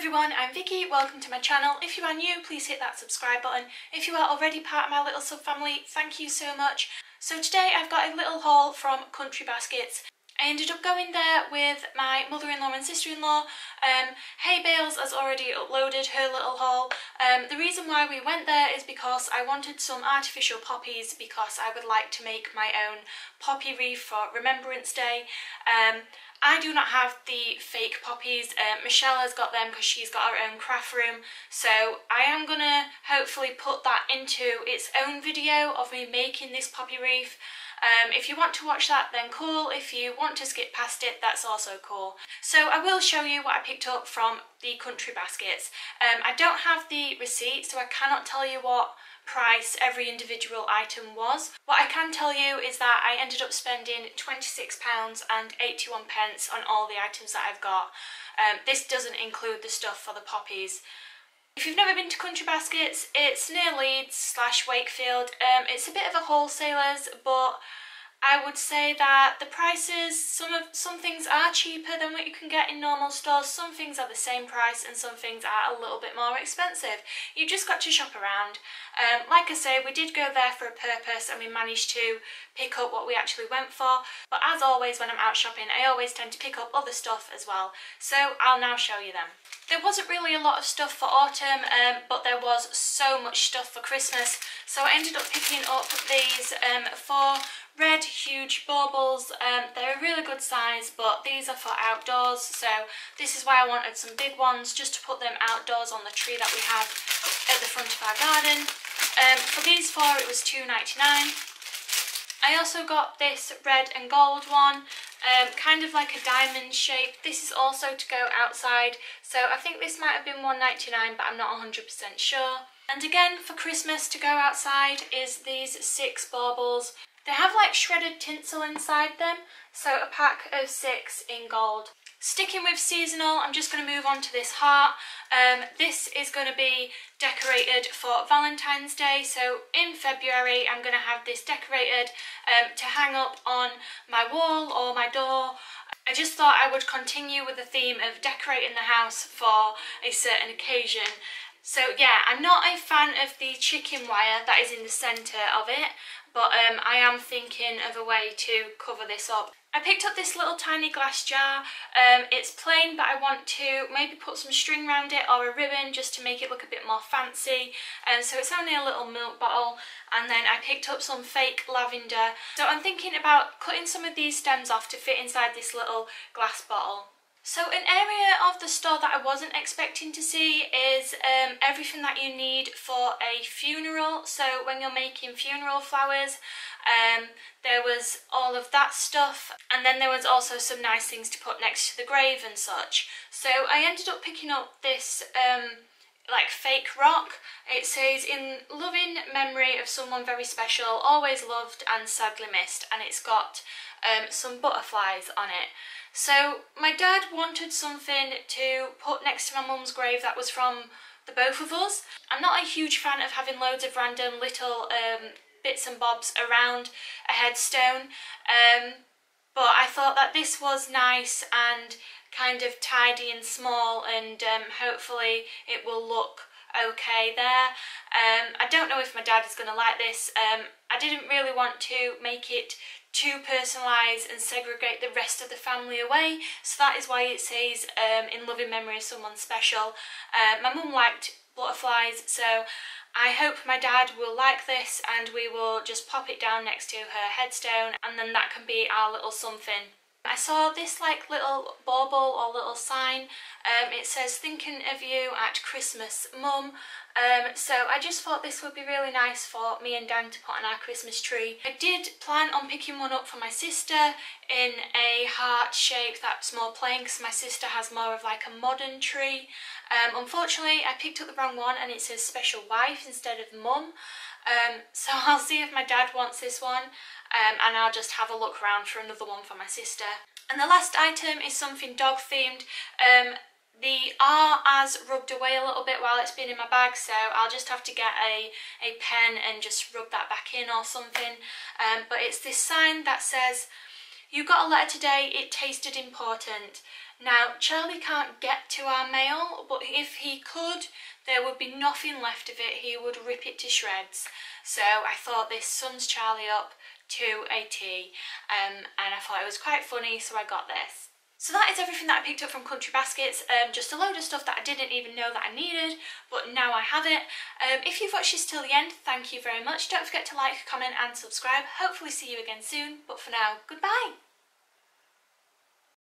everyone, I'm Vicky, welcome to my channel. If you are new, please hit that subscribe button. If you are already part of my little sub family, thank you so much. So today I've got a little haul from Country Baskets. I ended up going there with my mother-in-law and sister-in-law. Um, Hay Bales has already uploaded her little haul. Um, the reason why we went there is because I wanted some artificial poppies because I would like to make my own poppy wreath for Remembrance Day. Um, I do not have the fake poppies. Um, Michelle has got them because she's got her own craft room. So I am going to hopefully put that into its own video of me making this poppy wreath. Um, if you want to watch that, then cool. If you want to skip past it, that's also cool. So I will show you what I picked up from the country baskets. Um, I don't have the receipt, so I cannot tell you what price every individual item was. What I can tell you is that I ended up spending £26 and 81 pence on all the items that I've got. Um, this doesn't include the stuff for the poppies. If you've never been to Country Baskets, it's near Leeds slash Wakefield. Um, it's a bit of a wholesaler's, but I would say that the prices, some of some things are cheaper than what you can get in normal stores, some things are the same price and some things are a little bit more expensive. You just got to shop around. Um, like I say, we did go there for a purpose and we managed to pick up what we actually went for, but as always when I'm out shopping I always tend to pick up other stuff as well, so I'll now show you them. There wasn't really a lot of stuff for autumn, um, but there was so much stuff for Christmas, so I ended up picking up these um, four red huge baubles. Um, they're a really good size but these are for outdoors. So this is why I wanted some big ones just to put them outdoors on the tree that we have at the front of our garden. Um, for these four it was 2 99 I also got this red and gold one, um, kind of like a diamond shape. This is also to go outside, so I think this might have been 1.99, but I'm not 100% sure. And again, for Christmas to go outside is these six baubles. They have like shredded tinsel inside them, so a pack of six in gold. Sticking with seasonal, I'm just going to move on to this heart. Um, this is going to be decorated for Valentine's Day, so in February I'm going to have this decorated um, to hang up on my wall or my door. I just thought I would continue with the theme of decorating the house for a certain occasion. So yeah, I'm not a fan of the chicken wire that is in the centre of it, but um, I am thinking of a way to cover this up. I picked up this little tiny glass jar. Um, it's plain, but I want to maybe put some string around it or a ribbon just to make it look a bit more fancy. And um, so it's only a little milk bottle. And then I picked up some fake lavender. So I'm thinking about cutting some of these stems off to fit inside this little glass bottle. So an area of the store that I wasn't expecting to see is um, everything that you need for a funeral. So when you're making funeral flowers, um, there was all of that stuff and then there was also some nice things to put next to the grave and such. So I ended up picking up this um, like fake rock. It says in loving memory of someone very special, always loved and sadly missed and it's got um, some butterflies on it. So my dad wanted something to put next to my mum's grave that was from the both of us. I'm not a huge fan of having loads of random little um, bits and bobs around a headstone, um, but I thought that this was nice and kind of tidy and small and um, hopefully it will look okay there. Um, I don't know if my dad is going to like this. Um, I didn't really want to make it too personalised and segregate the rest of the family away so that is why it says um, in loving memory of someone special. Uh, my mum liked butterflies so I hope my dad will like this and we will just pop it down next to her headstone and then that can be our little something I saw this like little bauble or little sign. Um, it says thinking of you at Christmas mum. Um, so I just thought this would be really nice for me and Dan to put on our Christmas tree. I did plan on picking one up for my sister in a heart shape that's more plain because my sister has more of like a modern tree. Um, unfortunately I picked up the wrong one and it says special wife instead of mum. Um, so I'll see if my dad wants this one um, and I'll just have a look around for another one for my sister. And the last item is something dog themed. Um, the R has rubbed away a little bit while it's been in my bag so I'll just have to get a, a pen and just rub that back in or something. Um, but it's this sign that says, you got a letter today, it tasted important. Now, Charlie can't get to our mail, but if he could, there would be nothing left of it. He would rip it to shreds. So I thought this sums Charlie up to a T, um, and I thought it was quite funny, so I got this. So that is everything that I picked up from Country Baskets, um, just a load of stuff that I didn't even know that I needed, but now I have it. Um, if you've watched this till the end, thank you very much. Don't forget to like, comment and subscribe. Hopefully see you again soon, but for now, goodbye!